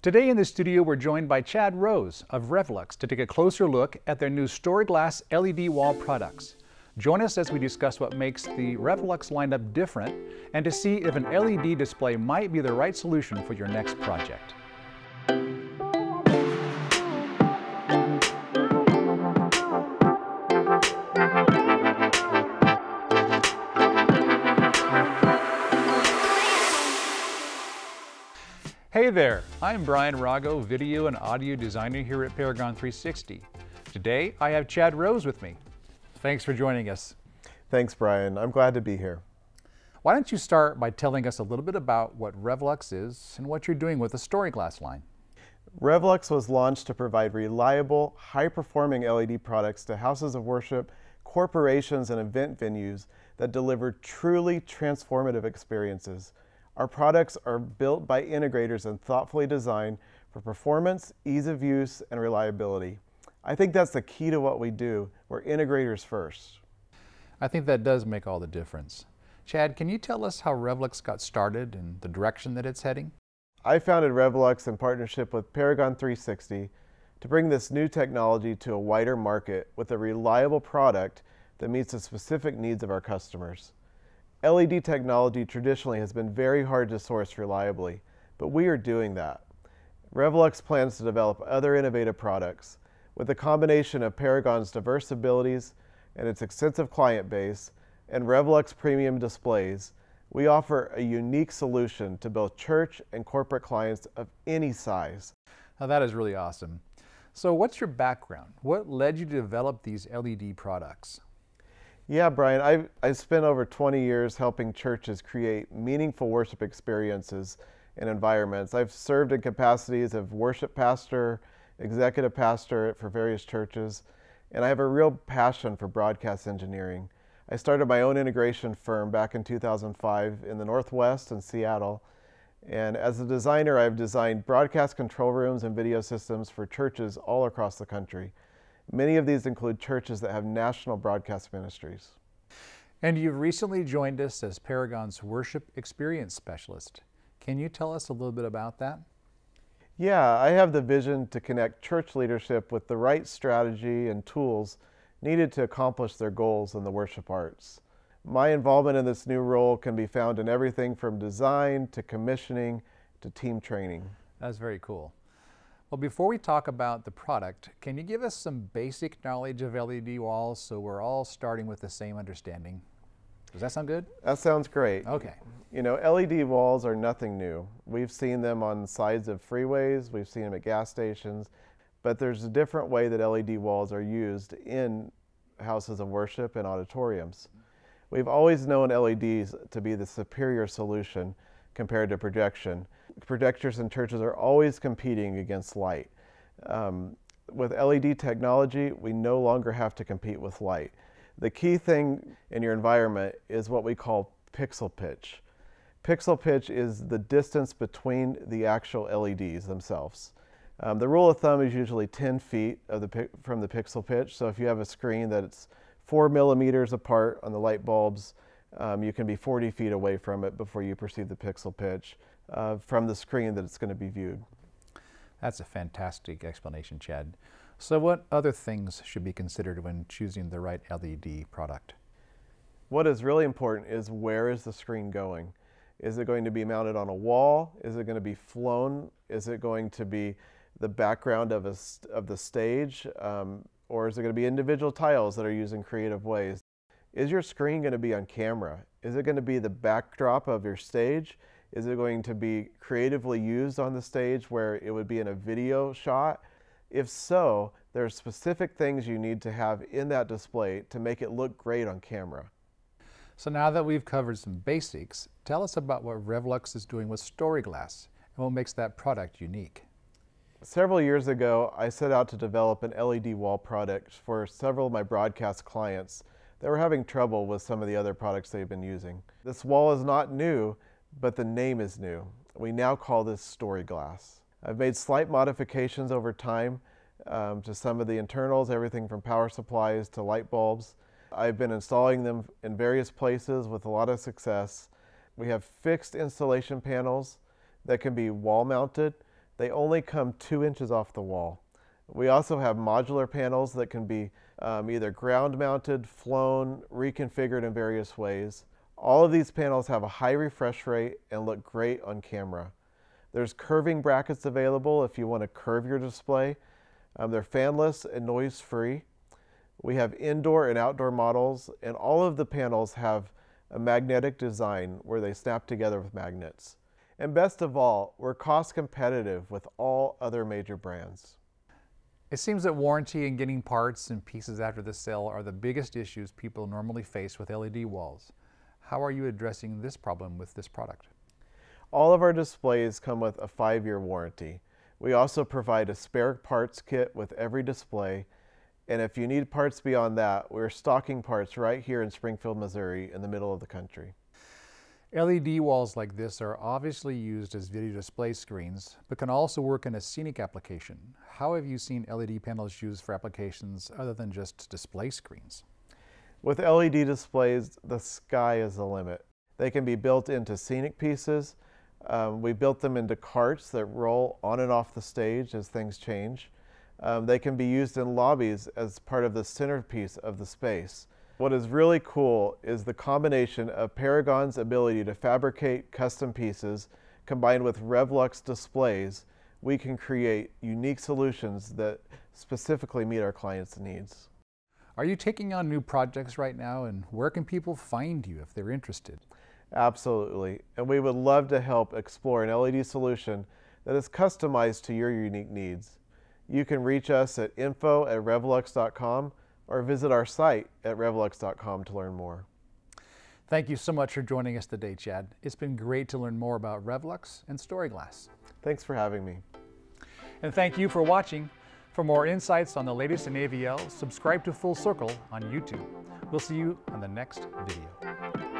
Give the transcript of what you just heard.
Today in the studio, we're joined by Chad Rose of ReveLux to take a closer look at their new Storyglass LED wall products. Join us as we discuss what makes the ReveLux lineup different and to see if an LED display might be the right solution for your next project. Hey there, I'm Brian Rago, video and audio designer here at Paragon 360. Today I have Chad Rose with me. Thanks for joining us. Thanks, Brian. I'm glad to be here. Why don't you start by telling us a little bit about what ReveLux is and what you're doing with the Storyglass line? ReveLux was launched to provide reliable, high-performing LED products to houses of worship, corporations, and event venues that deliver truly transformative experiences our products are built by integrators and thoughtfully designed for performance, ease of use, and reliability. I think that's the key to what we do. We're integrators first. I think that does make all the difference. Chad, can you tell us how ReveLux got started and the direction that it's heading? I founded ReveLux in partnership with Paragon 360 to bring this new technology to a wider market with a reliable product that meets the specific needs of our customers. LED technology traditionally has been very hard to source reliably, but we are doing that. ReveLux plans to develop other innovative products. With a combination of Paragon's diverse abilities and its extensive client base and ReveLux premium displays, we offer a unique solution to both church and corporate clients of any size. Now that is really awesome. So what's your background? What led you to develop these LED products? Yeah, Brian, I've, I've spent over 20 years helping churches create meaningful worship experiences and environments. I've served in capacities of worship pastor, executive pastor for various churches, and I have a real passion for broadcast engineering. I started my own integration firm back in 2005 in the Northwest in Seattle. And as a designer, I've designed broadcast control rooms and video systems for churches all across the country. Many of these include churches that have national broadcast ministries. And you've recently joined us as Paragon's Worship Experience Specialist. Can you tell us a little bit about that? Yeah, I have the vision to connect church leadership with the right strategy and tools needed to accomplish their goals in the worship arts. My involvement in this new role can be found in everything from design to commissioning to team training. That's very cool. Well, before we talk about the product, can you give us some basic knowledge of LED walls so we're all starting with the same understanding? Does that sound good? That sounds great. Okay. You know, LED walls are nothing new. We've seen them on sides of freeways, we've seen them at gas stations, but there's a different way that LED walls are used in houses of worship and auditoriums. We've always known LEDs to be the superior solution compared to projection projectors in churches are always competing against light. Um, with LED technology, we no longer have to compete with light. The key thing in your environment is what we call pixel pitch. Pixel pitch is the distance between the actual LEDs themselves. Um, the rule of thumb is usually 10 feet the, from the pixel pitch. So if you have a screen that's four millimeters apart on the light bulbs, um, you can be 40 feet away from it before you perceive the pixel pitch uh, from the screen that it's going to be viewed. That's a fantastic explanation, Chad. So what other things should be considered when choosing the right LED product? What is really important is where is the screen going? Is it going to be mounted on a wall? Is it going to be flown? Is it going to be the background of, a, of the stage? Um, or is it going to be individual tiles that are used in creative ways? Is your screen going to be on camera? Is it going to be the backdrop of your stage? Is it going to be creatively used on the stage where it would be in a video shot? If so, there are specific things you need to have in that display to make it look great on camera. So now that we've covered some basics, tell us about what ReveLux is doing with Storyglass and what makes that product unique. Several years ago, I set out to develop an LED wall product for several of my broadcast clients that were having trouble with some of the other products they've been using. This wall is not new, but the name is new. We now call this Story Glass. I've made slight modifications over time um, to some of the internals, everything from power supplies to light bulbs. I've been installing them in various places with a lot of success. We have fixed installation panels that can be wall mounted. They only come two inches off the wall. We also have modular panels that can be um, either ground mounted, flown, reconfigured in various ways. All of these panels have a high refresh rate and look great on camera. There's curving brackets available if you want to curve your display. Um, they're fanless and noise free. We have indoor and outdoor models, and all of the panels have a magnetic design where they snap together with magnets. And best of all, we're cost competitive with all other major brands. It seems that warranty and getting parts and pieces after the sale are the biggest issues people normally face with LED walls. How are you addressing this problem with this product? All of our displays come with a five-year warranty. We also provide a spare parts kit with every display and if you need parts beyond that, we're stocking parts right here in Springfield, Missouri, in the middle of the country. LED walls like this are obviously used as video display screens, but can also work in a scenic application. How have you seen LED panels used for applications other than just display screens? With LED displays, the sky is the limit. They can be built into scenic pieces. Um, we built them into carts that roll on and off the stage as things change. Um, they can be used in lobbies as part of the centerpiece of the space. What is really cool is the combination of Paragon's ability to fabricate custom pieces combined with ReveLux displays, we can create unique solutions that specifically meet our clients' needs. Are you taking on new projects right now and where can people find you if they're interested? Absolutely, and we would love to help explore an LED solution that is customized to your unique needs. You can reach us at info at revelux.com or visit our site at revelux.com to learn more. Thank you so much for joining us today, Chad. It's been great to learn more about ReveLux and Storyglass. Thanks for having me. And thank you for watching. For more insights on the latest in AVL, subscribe to Full Circle on YouTube. We'll see you on the next video.